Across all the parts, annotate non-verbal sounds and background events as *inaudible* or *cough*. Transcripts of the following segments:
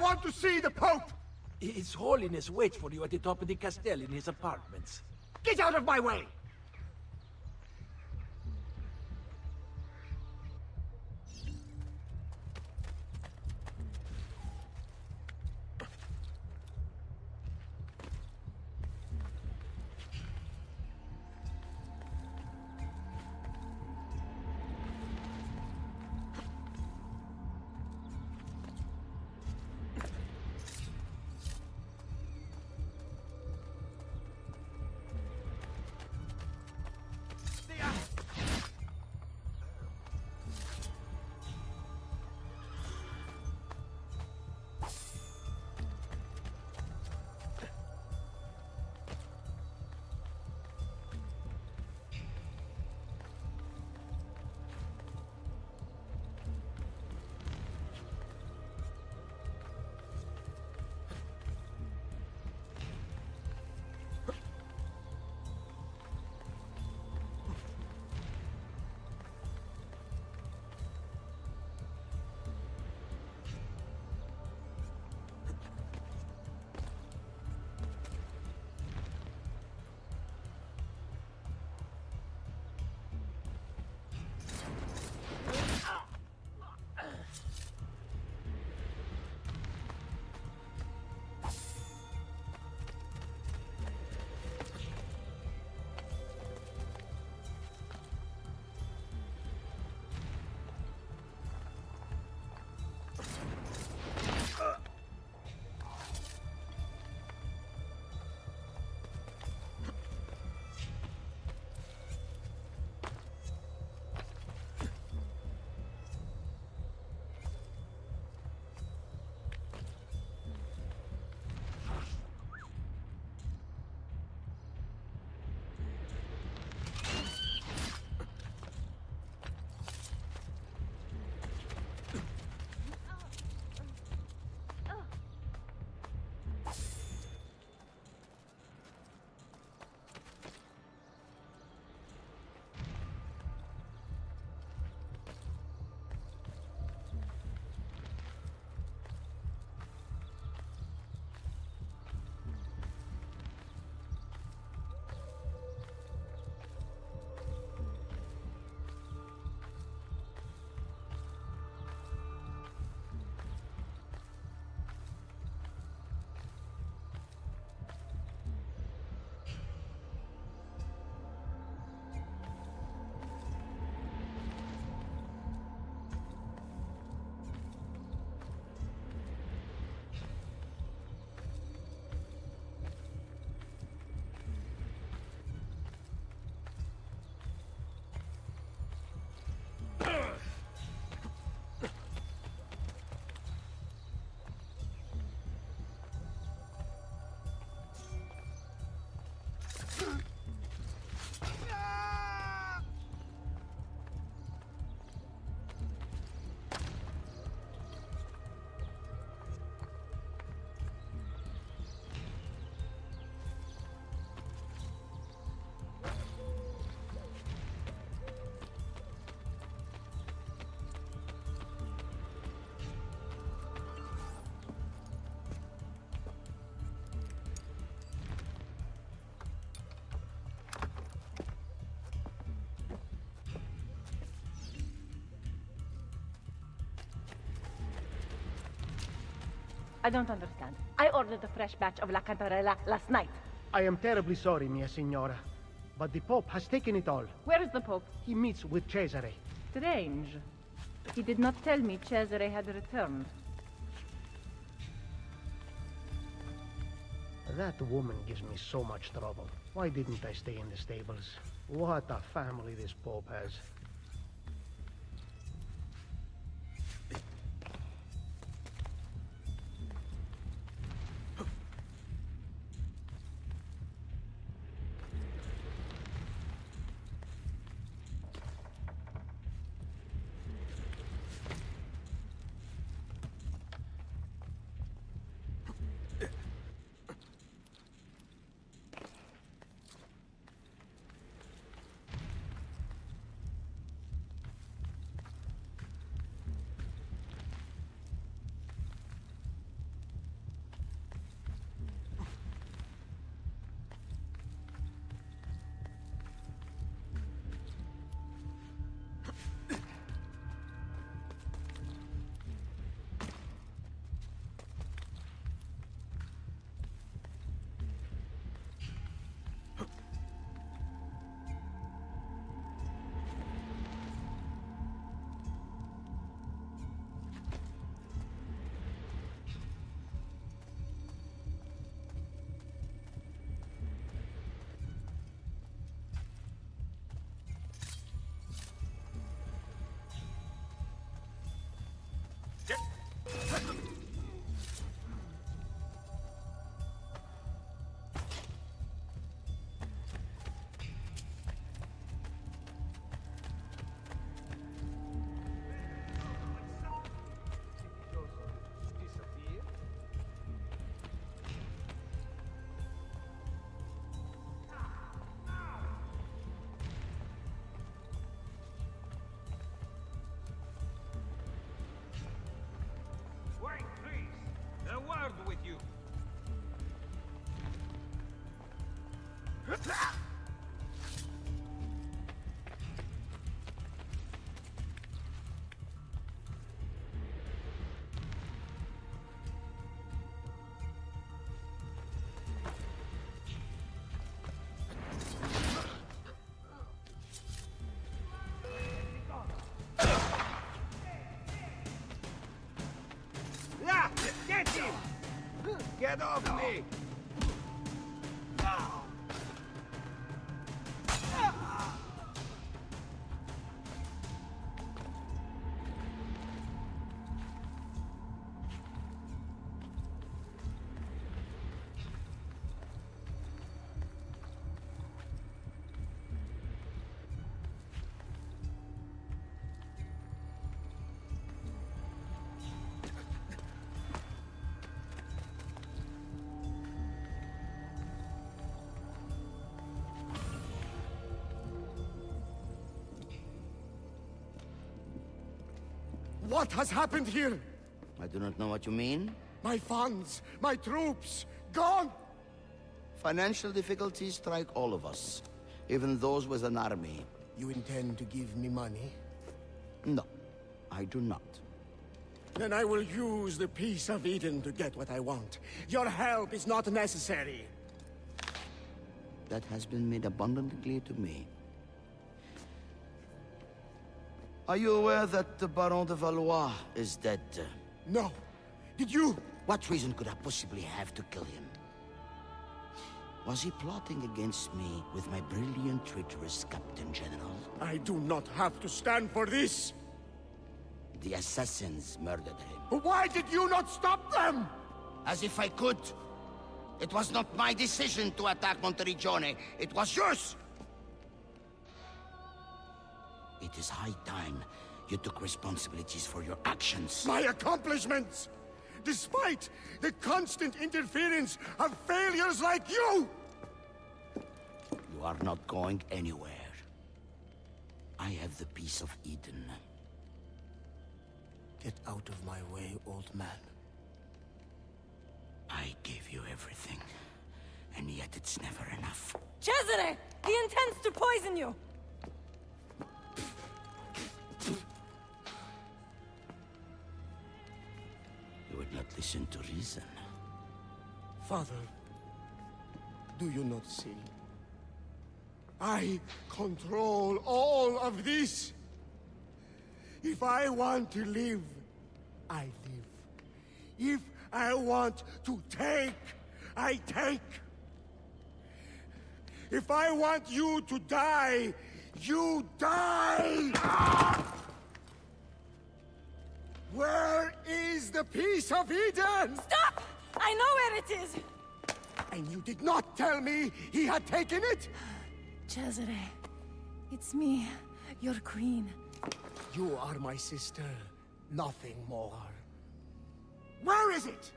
want to see the Pope! His Holiness waits for you at the top of the castle in his apartments. Get out of my way! Huh? I don't understand. I ordered a fresh batch of La Cantarella last night. I am terribly sorry, mia signora. But the Pope has taken it all. Where is the Pope? He meets with Cesare. Strange. He did not tell me Cesare had returned. That woman gives me so much trouble. Why didn't I stay in the stables? What a family this Pope has. Let's go. Get off me! What has happened here? I do not know what you mean. My funds, my troops, gone! Financial difficulties strike all of us, even those with an army. You intend to give me money? No, I do not. Then I will use the Piece of Eden to get what I want. Your help is not necessary. That has been made abundantly clear to me. Are you aware that the Baron de Valois is dead? No. Did you? What reason could I possibly have to kill him? Was he plotting against me with my brilliant, traitorous Captain General? I do not have to stand for this. The assassins murdered him. But Why did you not stop them? As if I could! It was not my decision to attack Monteriggioni. It was yours! It is high time you took responsibilities for your actions. My accomplishments! Despite the constant interference of failures like you! You are not going anywhere. I have the Piece of Eden. Get out of my way, old man. I gave you everything. And yet it's never enough. Cesare! He intends to poison you! Listen to reason. Father, do you not see? I control all of this. If I want to live, I live. If I want to take, I take. If I want you to die, you die! Where is the piece of Eden? Stop! I know where it is! And you did not tell me he had taken it? Cesare, it's me, your queen. You are my sister, nothing more. Where is it?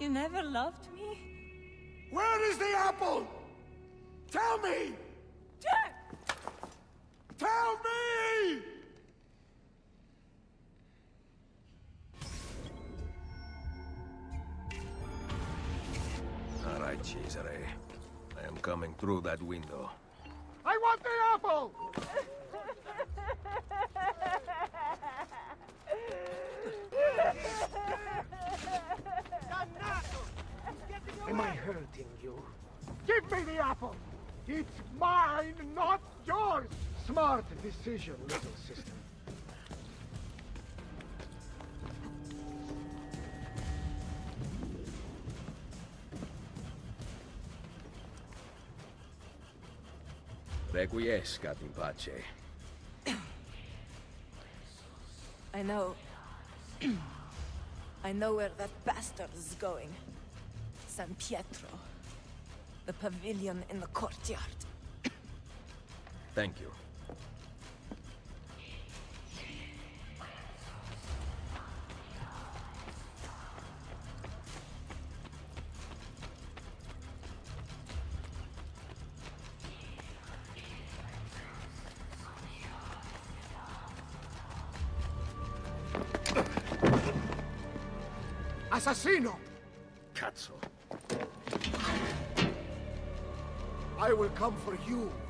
You never loved me? Where is the apple? Tell me! Jack! Tell me! All right, Cesare. I am coming through that window. I want the apple! Am I hurting you? Give me the apple! It's mine, not yours! Smart decision, little sister. Requiescat in pace. I know. *clears throat* I know where that bastard is going. San Pietro. The pavilion in the courtyard. Thank you. Come for you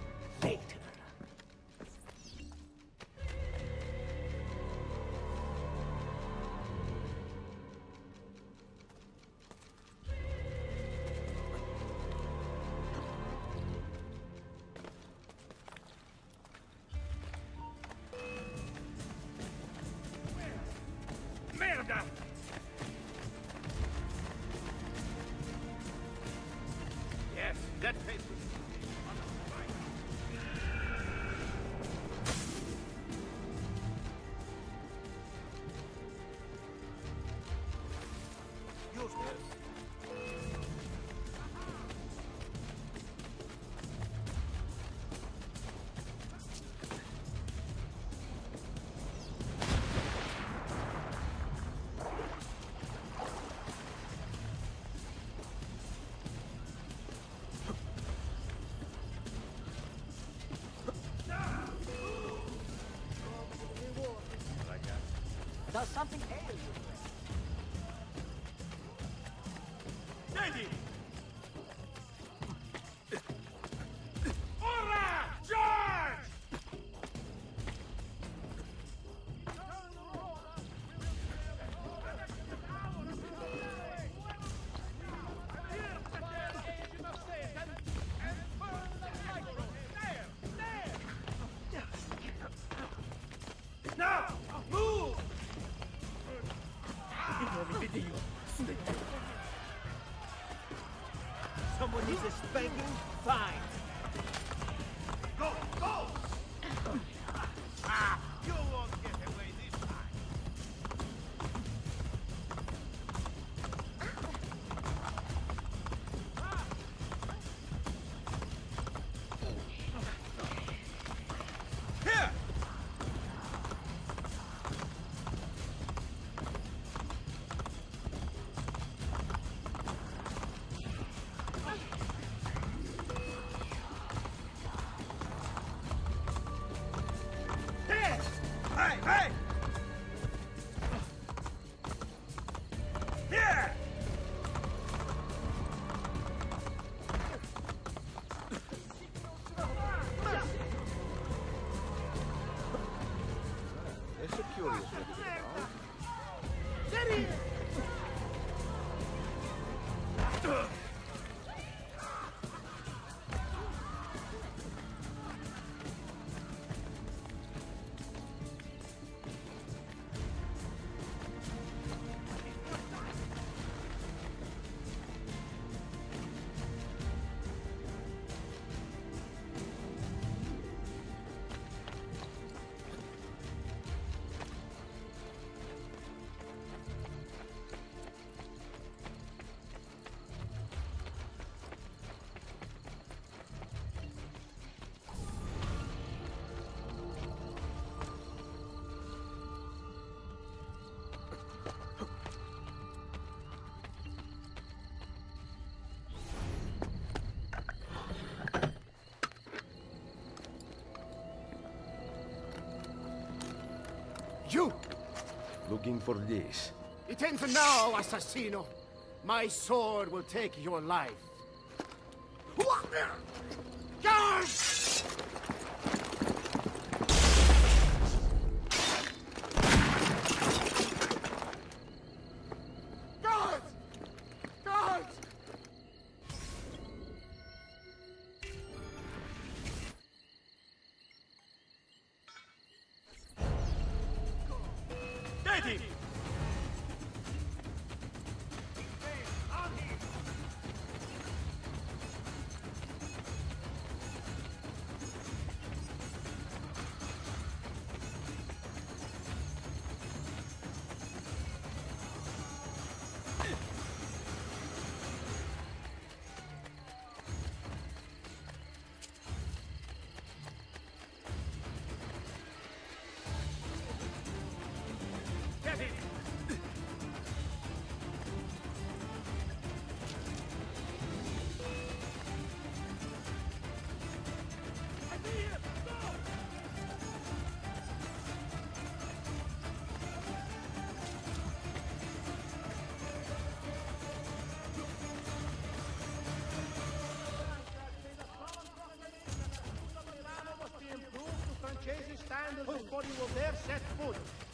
Does something It's You! Looking for this. It ends now, assassino. My sword will take your life. Guards! não pode mover sete pontos.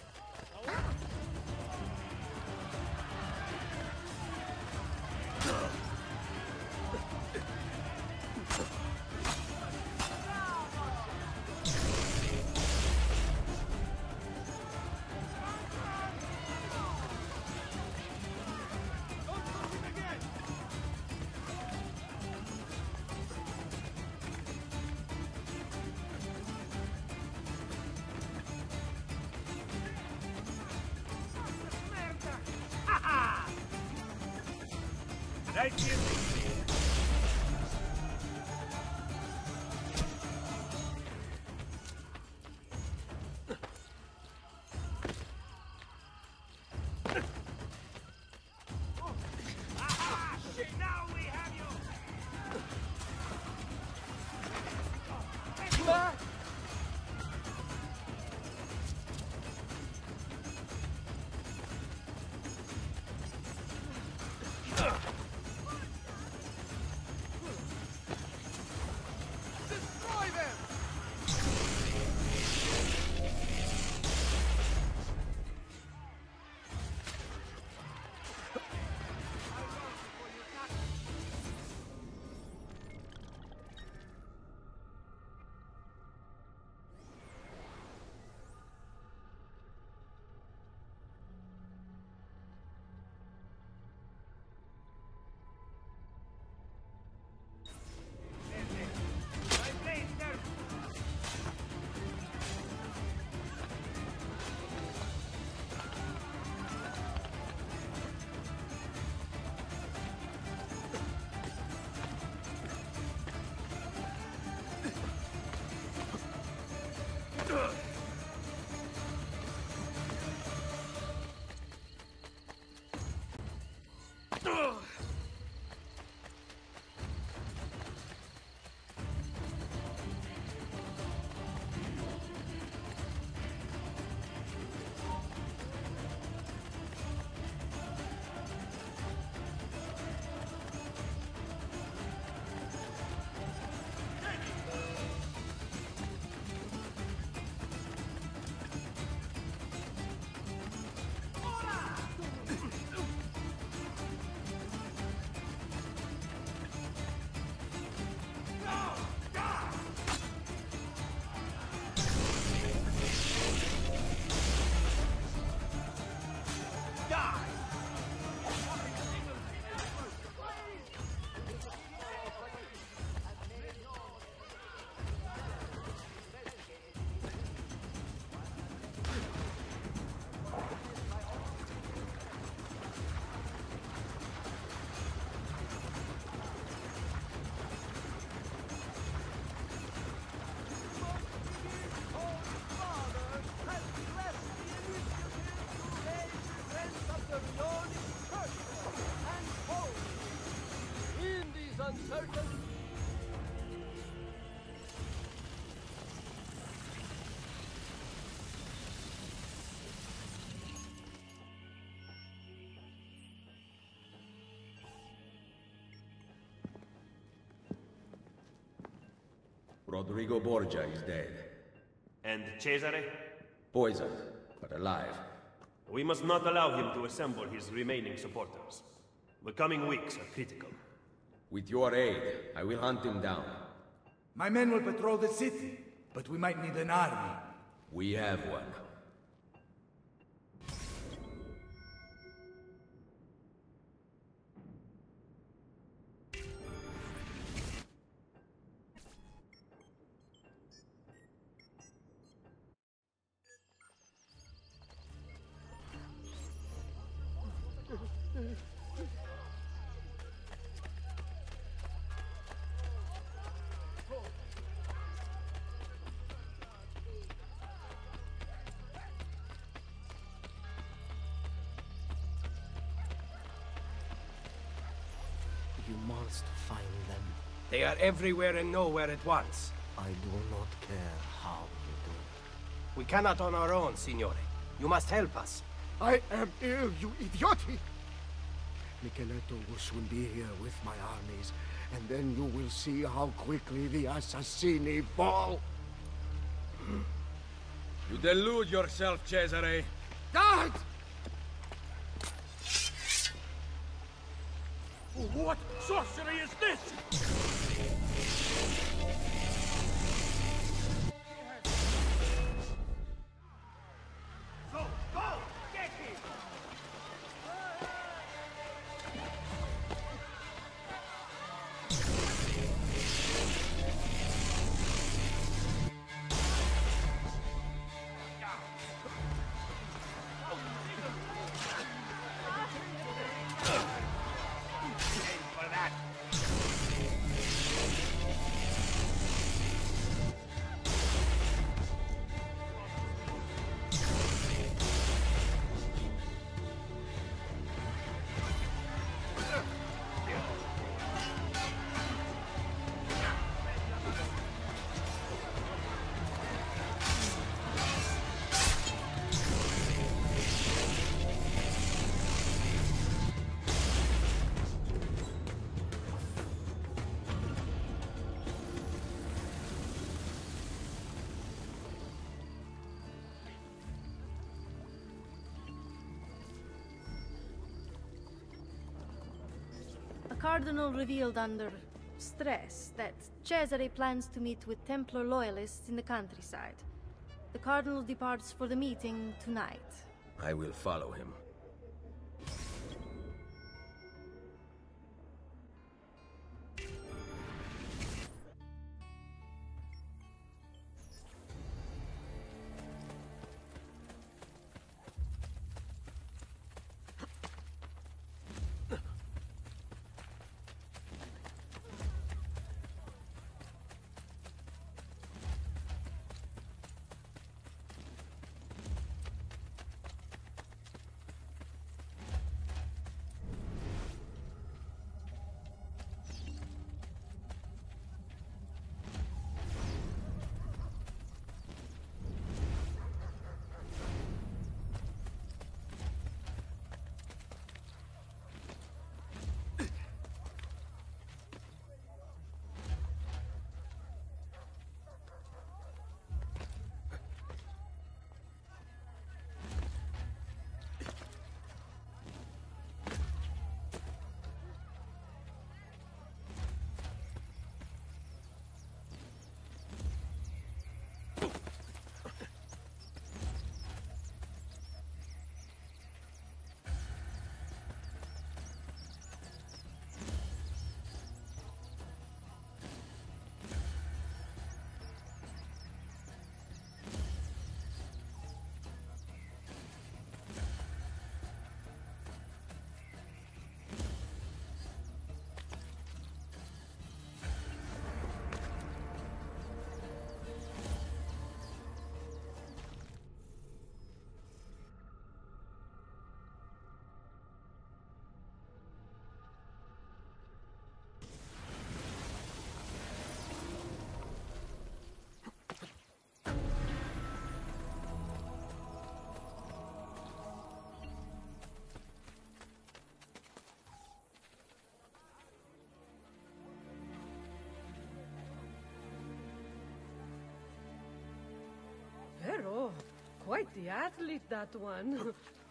Rodrigo Borgia is dead. And Cesare? Poisoned, but alive. We must not allow him to assemble his remaining supporters. The coming weeks are critical. With your aid, I will hunt him down. My men will patrol the city, but we might need an army. We have one. Are everywhere and nowhere at once. I do not care how you do it. We cannot on our own, Signore. You must help us. I am ill, you idioti! Micheletto will soon be here with my armies, and then you will see how quickly the Assassini fall. You delude yourself, Cesare. God! What sorcery Cardinal revealed under stress that Cesare plans to meet with Templar loyalists in the countryside. The Cardinal departs for the meeting tonight. I will follow him. Quite the athlete, that one. *laughs*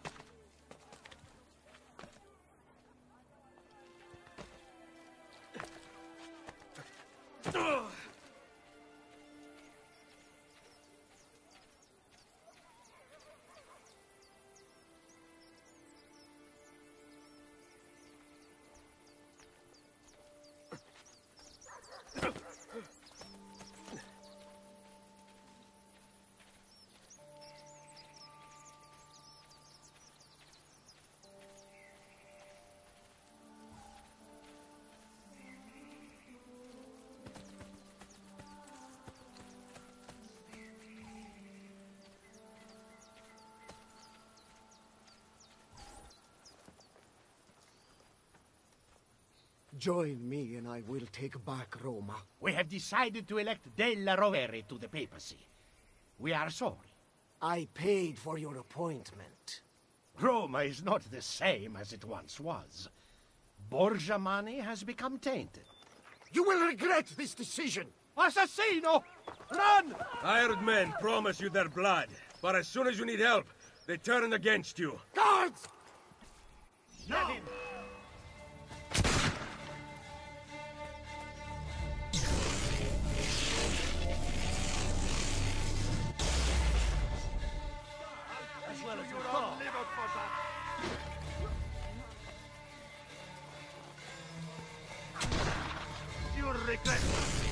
Join me and I will take back Roma. We have decided to elect Della Rovere to the papacy. We are sorry. I paid for your appointment. Roma is not the same as it once was. Borgia money has become tainted. You will regret this decision! Assassino! Run! Hired men promise you their blood, but as soon as you need help, they turn against you. Guards! Get regret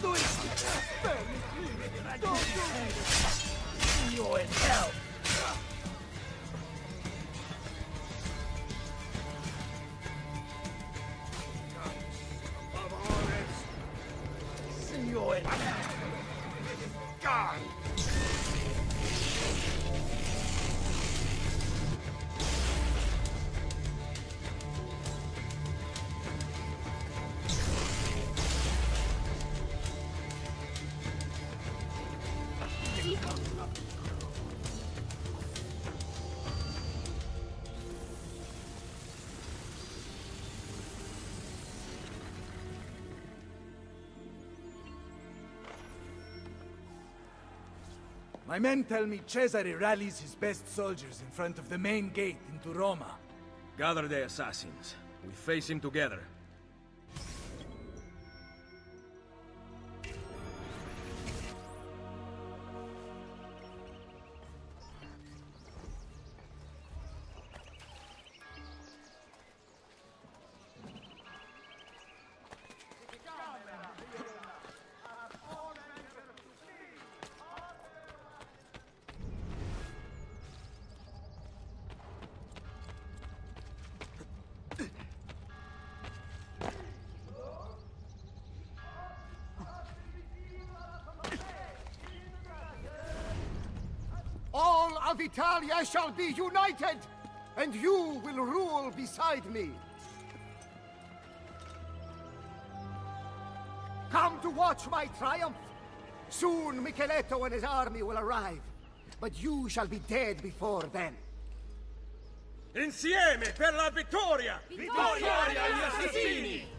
don't do it! Spare me, please! Don't do it! You're in hell! My men tell me Cesare rallies his best soldiers in front of the main gate into Roma. Gather the assassins. We face him together. Of Italia shall be united, and you will rule beside me. Come to watch my triumph. Soon Micheletto and his army will arrive, but you shall be dead before then. Insieme per la vittoria! Vittoria agli assassini!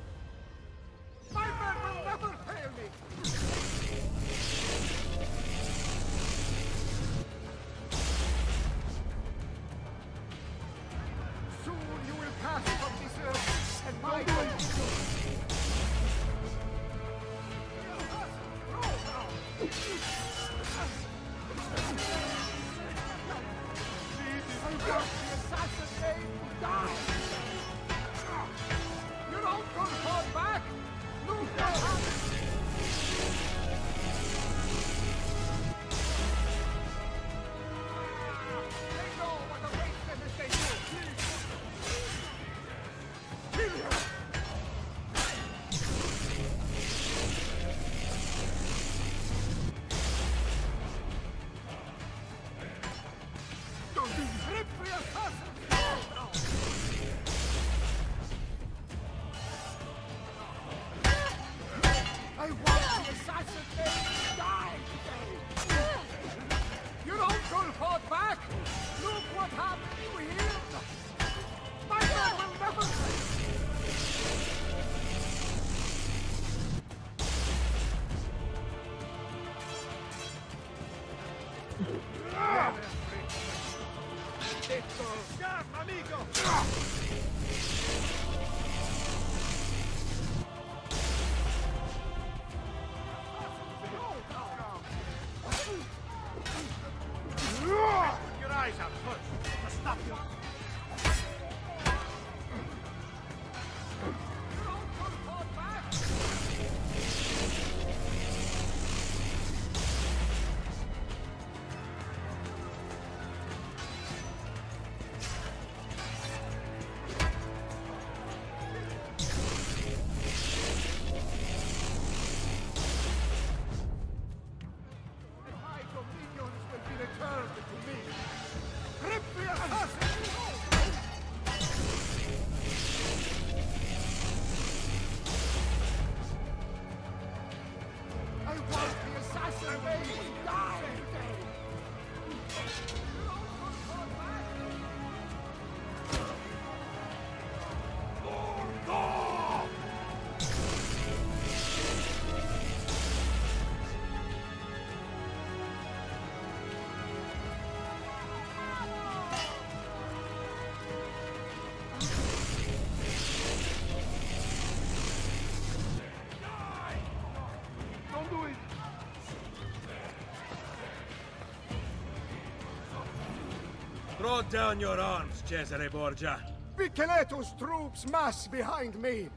Throw down your arms, Cesare Borgia. Vicineto's troops mass behind me.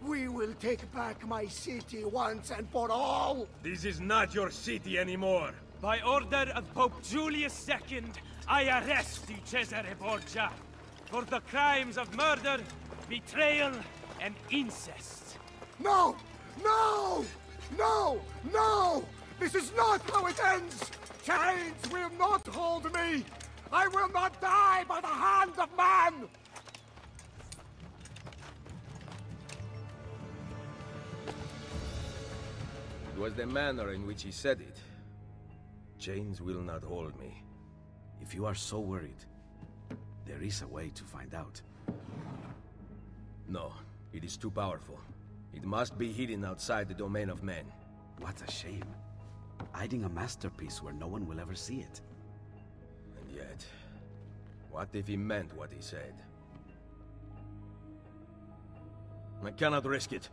We will take back my city once and for all. This is not your city anymore. By order of Pope Julius II, I arrest you, Cesare Borgia, for the crimes of murder, betrayal, and incest. No! No! No! No! This is not how it ends! Chains will not hold me! I will not die by the hand of man! It was the manner in which he said it. Chains will not hold me. If you are so worried, there is a way to find out. No, it is too powerful. It must be hidden outside the domain of men. What a shame. Hiding a masterpiece where no one will ever see it. Yet, what if he meant what he said? I cannot risk it.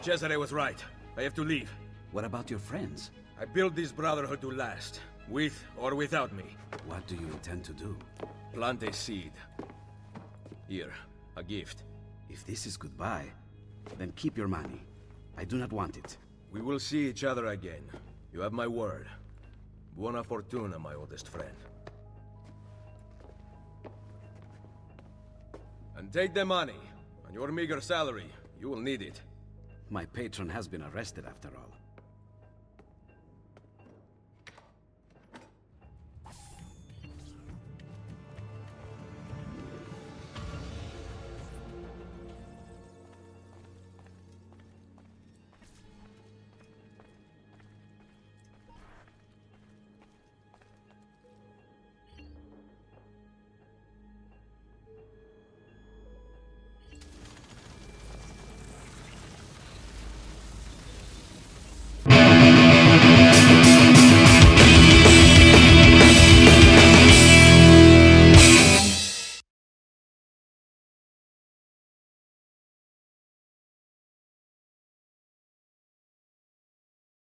Cesare was right. I have to leave. What about your friends? I built this brotherhood to last, with or without me. What do you intend to do? Plant a seed. Here, a gift. If this is goodbye, then keep your money. I do not want it. We will see each other again. You have my word. Buona fortuna, my oldest friend. And take the money. On your meager salary, you will need it. My patron has been arrested after all.